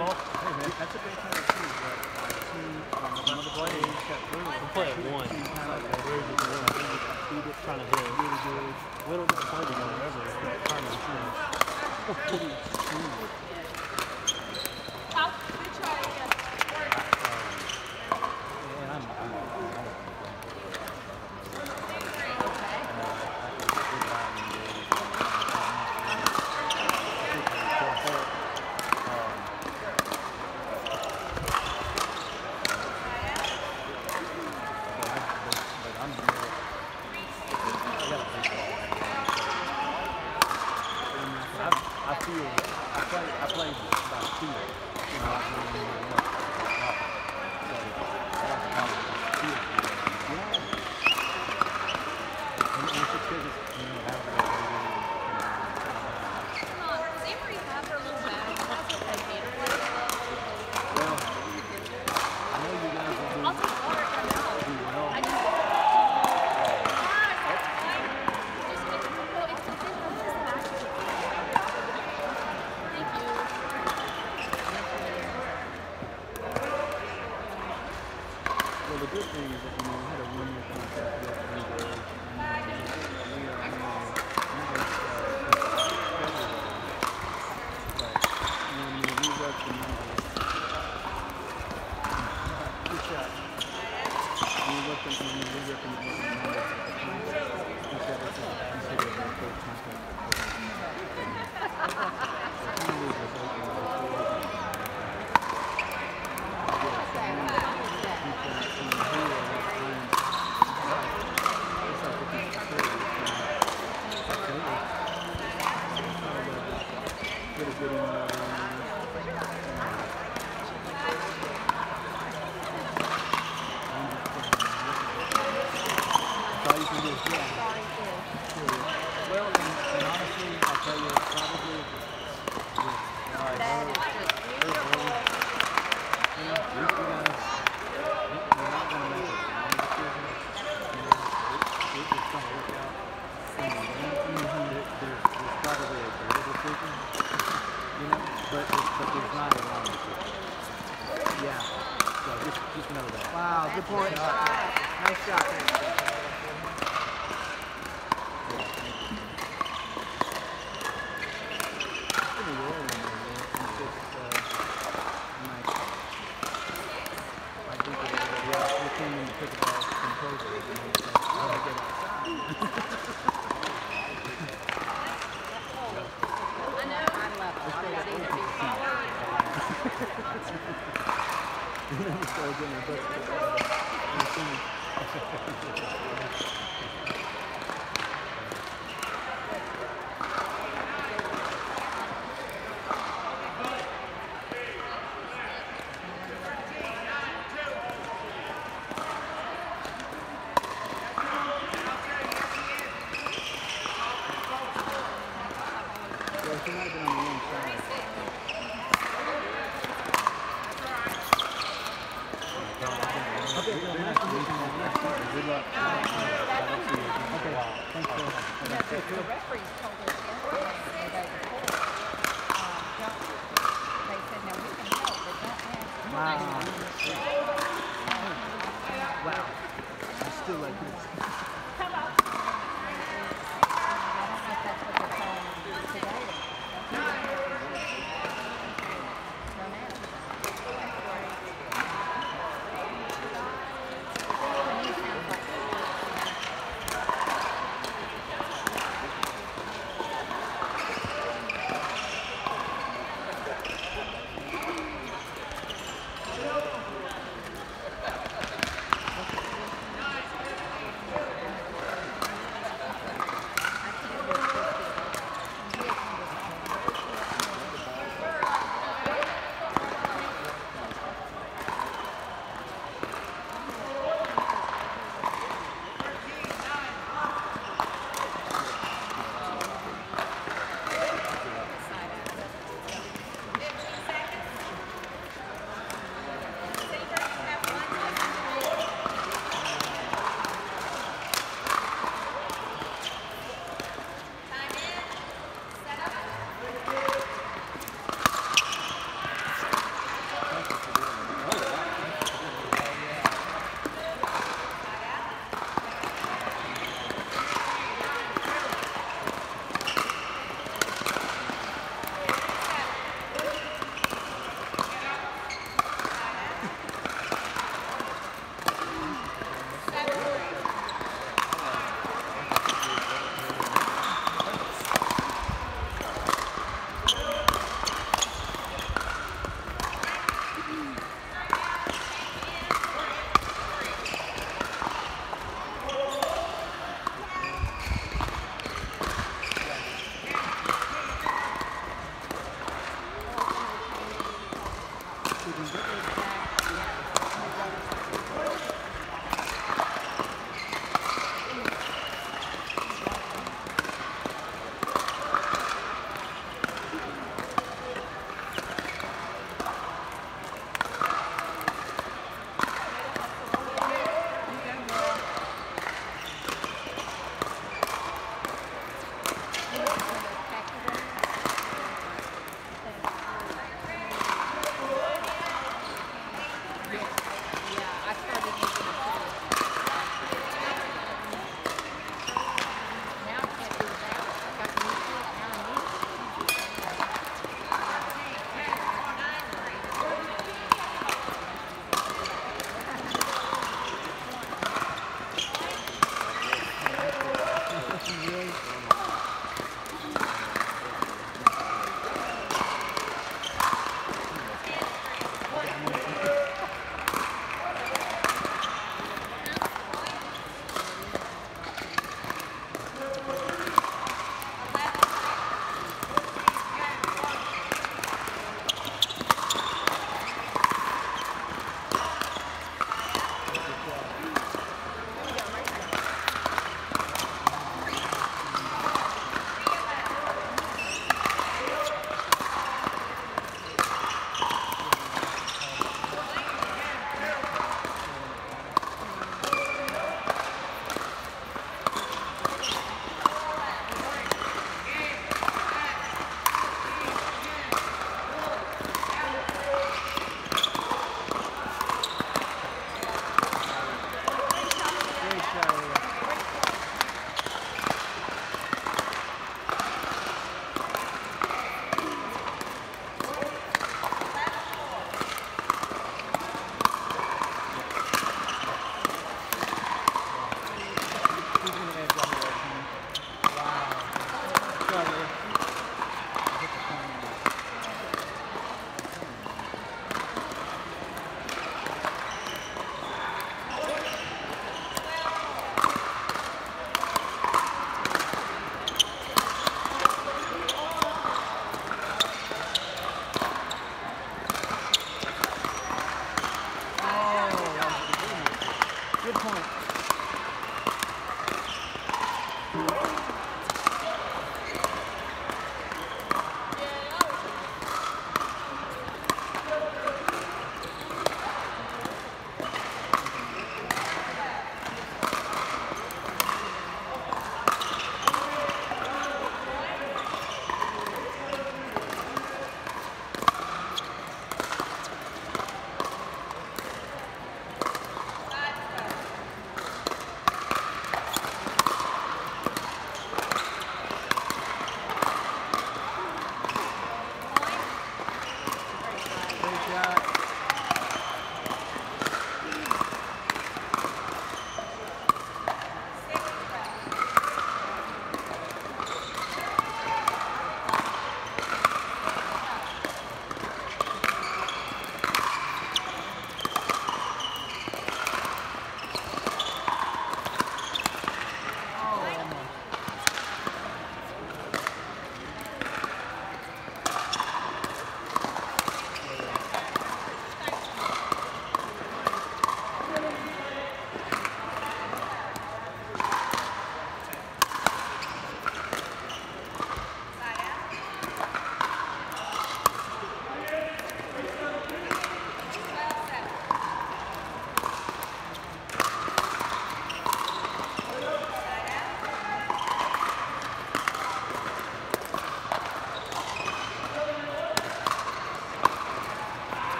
them all. Hey, man, that's a big but two on the play. Play at one. Trying to hit. Really good. We don't get the play together ever. Trying to shoot.